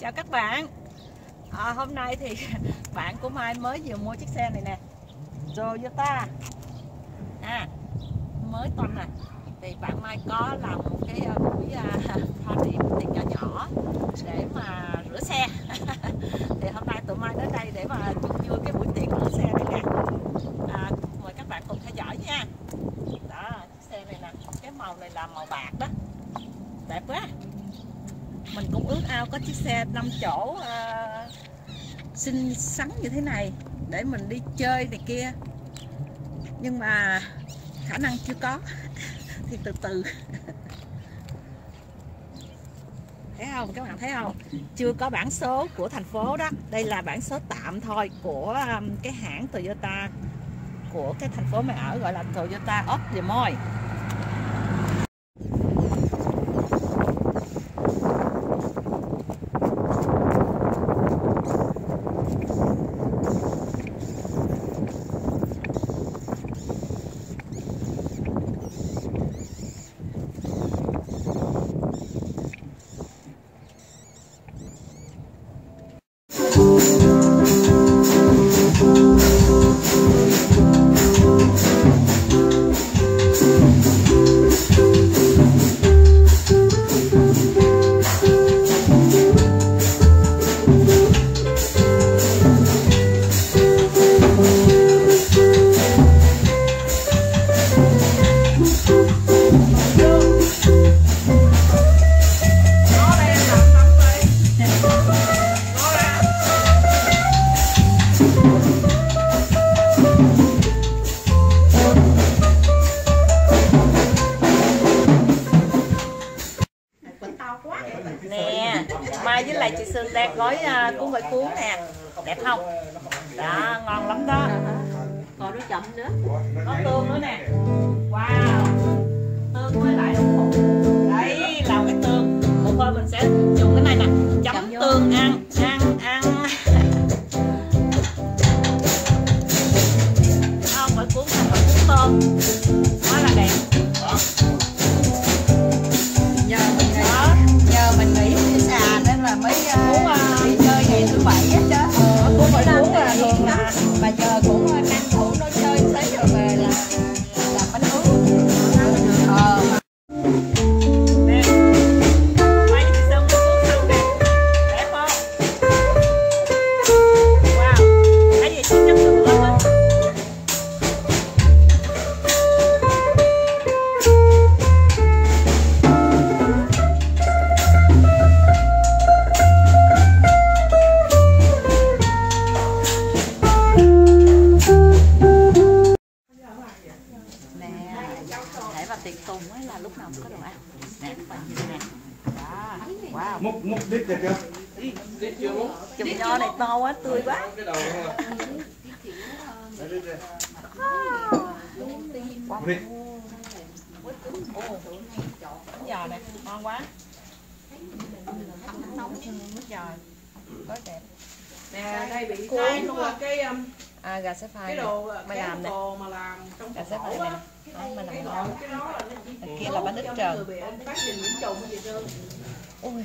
chào các bạn. À, hôm nay thì bạn của Mai mới vừa mua chiếc xe này nè. Toyota à, mới tuần này thì bạn Mai có làm một cái ờ, buổi à, uh, party tiệc nhỏ nhỏ để mà rửa xe thì hôm nay tụi Mai đến đây để mà chung vui cái buổi tiệc rửa xe này nè à, mời các bạn cùng theo dõi nha đó chiếc xe này nè cái màu này là màu bạc đó đẹp quá mình cũng ước ao có chiếc xe 5 chỗ uh, xinh xắn như thế này để mình đi chơi này kia. Nhưng mà khả năng chưa có thì từ từ. Thấy không? Các bạn thấy không? Chưa có bản số của thành phố đó. Đây là bản số tạm thôi của um, cái hãng Toyota của cái thành phố mày ở gọi là Toyota of Des Moines cuốn gói cuốn nè. Đẹp không? Đó ngon lắm đó. Còn nó chậm nữa. Có tương nữa nè. Wow. Tương với lại múc múc đít được chưa? Chùm nho này to quá tươi quá. Cái đầu đít đít bánh giò này ngon quá. Nóng nước giò rất đẹp nè đây bị cái luôn là cái um, à gà xếp phai cái đồ Mày cái làm nè. mà làm trong gà xếp phai nè. đó mà cái làm ngon kia là bánh ít trần. Ui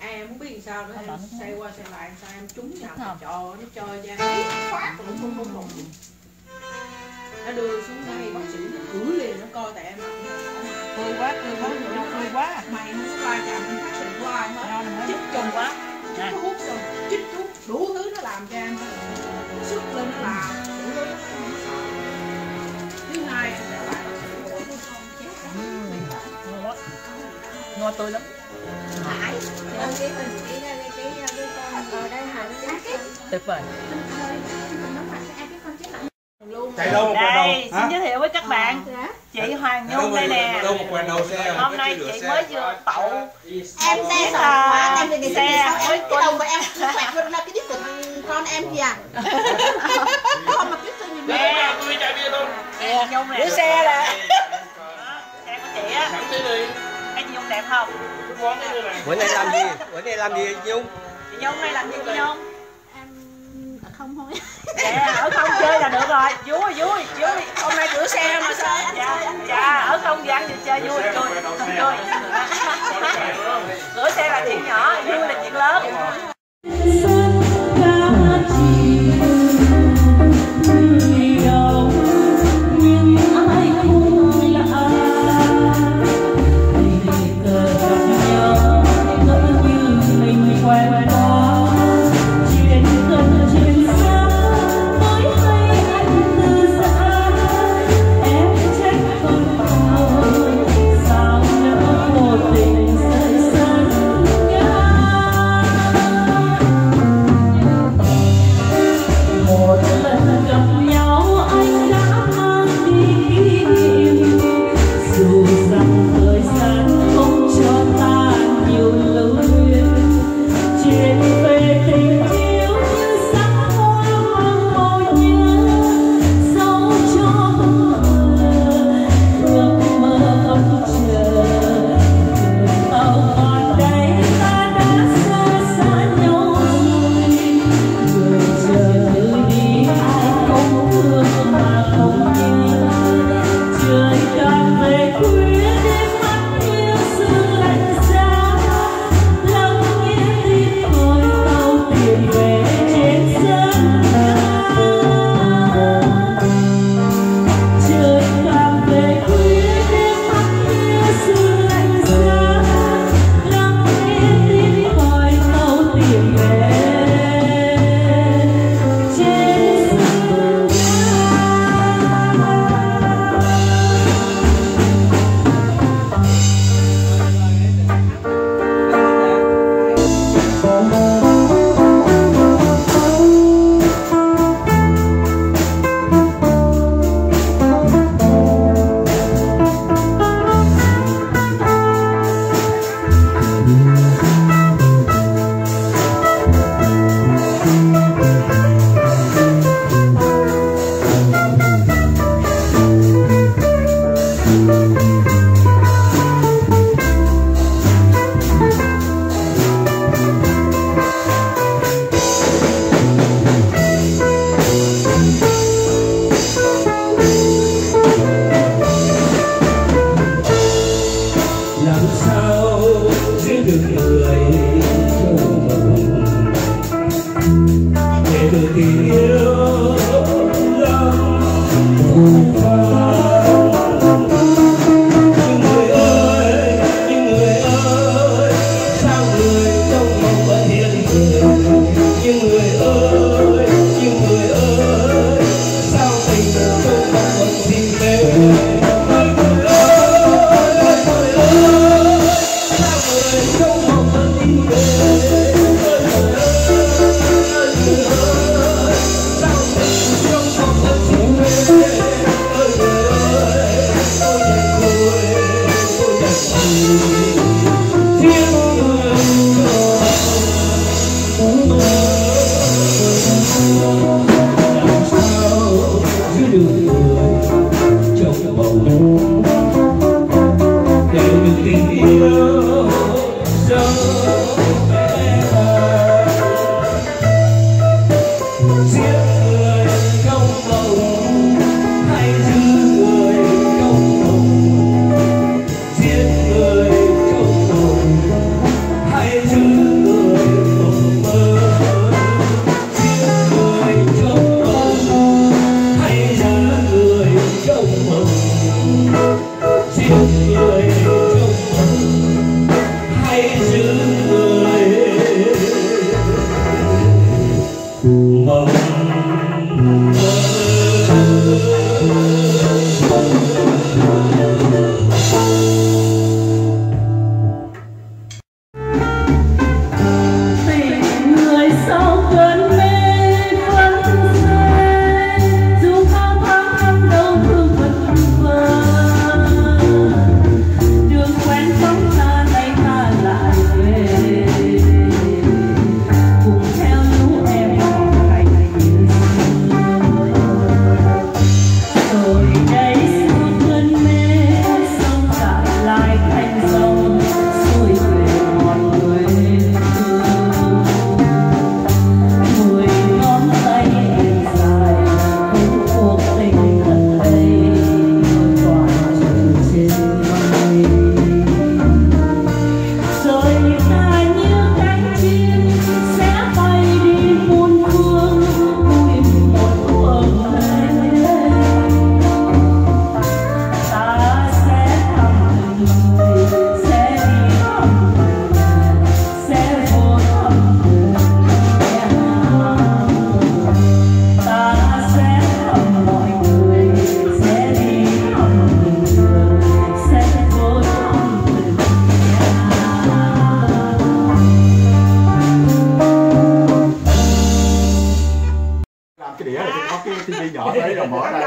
à, em không biết làm sao nữa Không em? xoay qua xoay lại sao em? Trúng không? trò nó chơi ra phát nó không không không nó đưa xuống đây bác sĩ nó cử liền nó coi tại em. Tươi quá tươi quá nho tươi quá. Mày không có vai chạm đến phát sinh của ai hết chích trùng chung quá chích thuốc xong chích thuốc đủ thứ nó làm cho em. Sức lên nó làm thứ không hai em lại bác sĩ. Không ngon quá. Ngon tươi lắm con cái tuyệt vời chạy đâu một quẹt đầu? Đây xin giới thiệu với các bạn. Chị Hoàng Nhung đây nè. hôm nay chị mới vừa tậu em xe là quá em đi xe xe với cái đầu của em quẹt luôn là cái đít của thằng con em kìa. Không mà cái nhìn nè. Đứa xe là- xe của chị á chị Nhung đẹp không? Này bữa nay làm gì? Bữa nay làm gì nhung? Chị Nhung hay làm gì chị Nhung? Em ở không thôi. Dạ ở không chơi là được rồi. Vui vui vui. Hôm nay rửa xe mà sao? Dạ dạ ở không thì ăn thì chơi vui chơi chơi. Rửa xe là chuyện nhỏ vui là chuyện lớn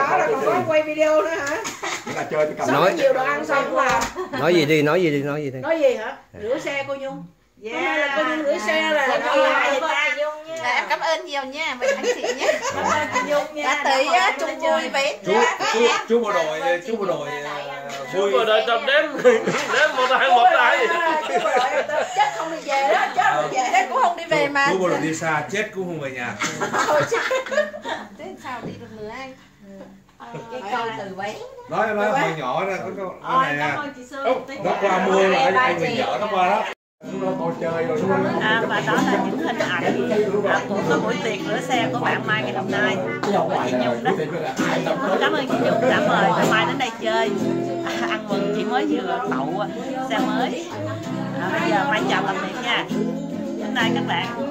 đó là còn có quay video nữa hả? Là chơi cái nói nhiều đồ ăn xong là nói gì đi nói gì đi nói gì đi. Nói gì hả? À. Rửa xe cô nhung. Dạ. Yeah. là cô nhung rửa xe là dạ, là coi dạ. lại vậy ta là dạ, em cảm ơn nhiều nha mình anh chị nhé cảm ơn nhung nha. Đã chung vui vẻ chú chú vâng, chú bộ đội chú bộ đội vui. bộ đội tập đếm đếm một tay một tay. Chết không đi về đó chết không về. Ờ, đó cũng không đi về mà. chú bộ đội đi xa chết cũng không về nhà. Thôi chết. Sao đi được nữa anh cái câu từ bấy Nói nói hồi nhỏ đó có cái này cảm nè. nó qua mưa là anh anh mình vợ nó qua đó. Rồi À, và đó là những hình ảnh à, của cái buổi tiệc rửa xe của bạn Mai ngày hôm nay. Với chị Nhung đó. Cảm ơn chị Nhung đã mời bạn Mai đến đây chơi. À, ăn mừng chị mới vừa tậu xe mới. À, bây giờ Mai chào tạm biệt nha. Good night các bạn.